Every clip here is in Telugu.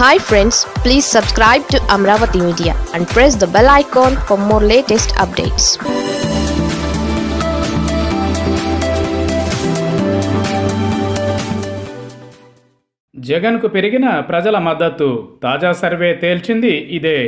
Hi friends please subscribe to Amaravati media and press the bell icon for more latest updates జగన్కు పెరిగిన ప్రజల మద్దతు తాజా సర్వే తేల్చింది ఇదే.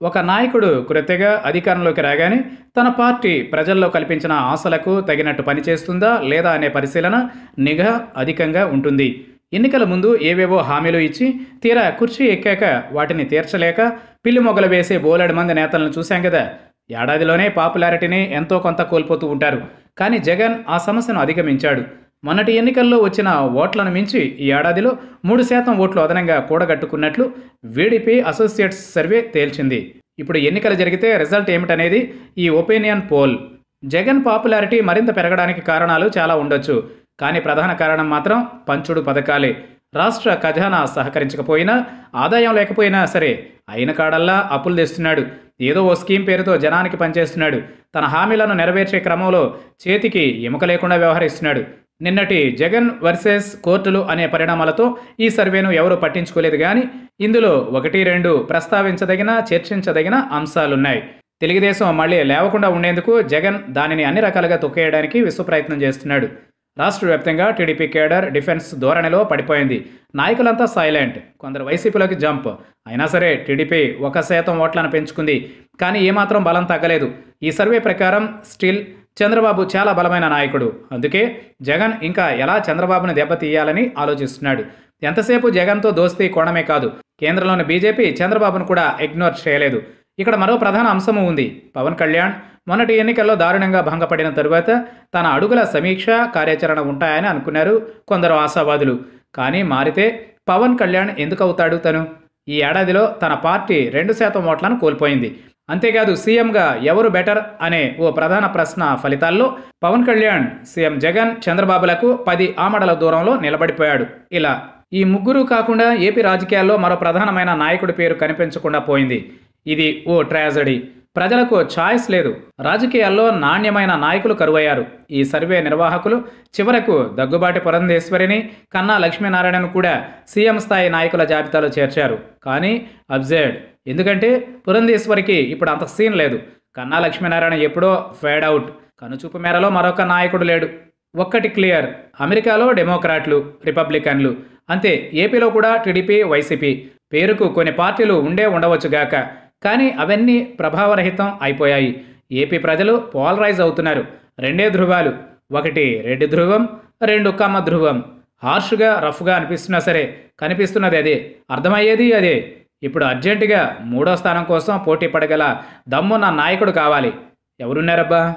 ఒక నాయకుడు కృతగా అధికారంలోకి రాగానే తన పార్టీ ప్రజల్లో కల్పించిన ఆశలకు తగినట్టు పనిచేస్తుందా లేదా అనే పరిశీలన నిఘా అధికంగా ఉంటుంది. ఎన్నికల ముందు ఏవేవో హామీలు ఇచ్చి తీరా కుర్చీ ఎక్కాక వాటిని తీర్చలేక పిల్లి మొగలు వేసే బోలెడు మంది నేతలను చూశాం కదా. ఏడాదిలోనే పాపులారిటీని ఎంతో కొంత కోల్పోతూ ఉంటారు. కానీ జగన్ ఆ సమస్యను అధిగమించాడు. మొన్నటి ఎన్నికల్లో వచ్చిన ఓట్లను మించి ఈ ఏడాదిలో మూడు శాతం ఓట్లు అదనంగా కూడగట్టుకున్నట్లు వీడిపి అసోసియేట్స్ సర్వే తేల్చింది. ఇప్పుడు ఎన్నికలు జరిగితే రిజల్ట్ ఏమిటనేది ఈ ఒపీనియన్ పోల్. జగన్ పాపులారిటీ మరింత పెరగడానికి కారణాలు చాలా ఉండొచ్చు. కానీ ప్రధాన కారణం మాత్రం పంచుడు పథకాలే. రాష్ట్ర ఖజానా సహకరించకపోయినా ఆదాయం లేకపోయినా సరే అయిన కాడల్లా అప్పులు తెస్తున్నాడు. ఏదో ఓ స్కీమ్ పేరుతో జనానికి పనిచేస్తున్నాడు. తన హామీలను నెరవేర్చే క్రమంలో చేతికి ఎముక లేకుండా వ్యవహరిస్తున్నాడు. నిన్నటి జగన్ వర్సెస్ కోర్టులు అనే పరిణామాలతో ఈ సర్వేను ఎవరూ పట్టించుకోలేదు కానీ ఇందులో ఒకటి రెండు ప్రస్తావించదగిన చర్చించదగిన అంశాలున్నాయి. తెలుగుదేశం మళ్ళీ లేవకుండా ఉండేందుకు జగన్ దానిని అన్ని రకాలుగా తొక్కేయడానికి విశ్వ ప్రయత్నం చేస్తున్నాడు. రాష్ట్ర వ్యాప్తంగా టీడీపీ కేడర్ డిఫెన్స్ ధోరణిలో పడిపోయింది. నాయకులంతా సైలెంట్. కొందరు వైసీపీలోకి జంప్. అయినా సరే టీడీపీ ఒక శాతం ఓట్లను పెంచుకుంది. కానీ ఏమాత్రం బలం తగ్గలేదు. ఈ సర్వే ప్రకారం స్టిల్ చంద్రబాబు చాలా బలమైన నాయకుడు. అందుకే జగన్ ఇంకా ఎలా చంద్రబాబును దెబ్బతీయాలని ఆలోచిస్తున్నాడు. ఎంతసేపు జగన్తో దోస్తీ కోణమే కాదు. కేంద్రంలోని బీజేపీ చంద్రబాబును కూడా ఇగ్నోర్ చేయలేదు. ఇక్కడ మరో ప్రధాన అంశము ఉంది. పవన్ కళ్యాణ్ మొన్నటి ఎన్నికల్లో దారుణంగా భంగపడిన తరువాత తన అడుగుల సమీక్ష కార్యాచరణ ఉంటాయని అనుకున్నారు కొందరు ఆశావాదులు. కానీ మారితే పవన్ కళ్యాణ్ ఎందుకు అవుతాడు తను? ఈ ఏడాదిలో తన పార్టీ రెండు శాతం ఓట్లను కోల్పోయింది. అంతేకాదు సీఎంగా ఎవరు బెటర్ అనే ఓ ప్రధాన ప్రశ్న ఫలితాల్లో పవన్ కళ్యాణ్ సీఎం జగన్ చంద్రబాబులకు పది ఆమడల దూరంలో నిలబడిపోయాడు. ఇలా ఈ ముగ్గురు కాకుండా ఏపీ రాజకీయాల్లో మరో ప్రధానమైన నాయకుడి పేరు కనిపించకుండా పోయింది. ఇది ఓ ట్రాజడీ. ప్రజలకు ఛాయిస్ లేదు. రాజకీయాల్లో నాణ్యమైన నాయకులు కరువయ్యారు. ఈ సర్వే నిర్వాహకులు చివరకు దగ్గుబాటి పురంధేశ్వరిని కన్నా లక్ష్మీనారాయణను కూడా సీఎం స్థాయి నాయకుల జాబితాలో చేర్చారు. కానీ అబ్జర్డ్. ఎందుకంటే పురంధేశ్వరికి ఇప్పుడు అంత సీన్ లేదు. కన్నా లక్ష్మీనారాయణ ఎప్పుడో ఫేడ్ అవుట్ కనుచూపు మేరలో మరొక నాయకుడు లేడు. ఒక్కటి క్లియర్. అమెరికాలో డెమోక్రాట్లు రిపబ్లికన్లు. అంతే. ఏపీలో కూడా టీడీపీ వైసీపీ. పేరుకు కొన్ని పార్టీలు ఉండే ఉండవచ్చుగాక కానీ అవన్నీ ప్రభావరహితం అయిపోయాయి. ఏపీ ప్రజలు పోలరైజ్ అవుతున్నారు. రెండే ధృవాలు. ఒకటి రెడ్ ధృవం రెండు కమ్మ ధృవం. హార్ష్గా రఫ్గా అనిపిస్తున్నా సరే కనిపిస్తున్నది అదే. అర్థమయ్యేది అదే. ఇప్పుడు అర్జెంటుగా మూడో స్థానం కోసం పోటీ పడగల దమ్మున్న నాయకుడు కావాలి. ఎవరున్నారబ్బా?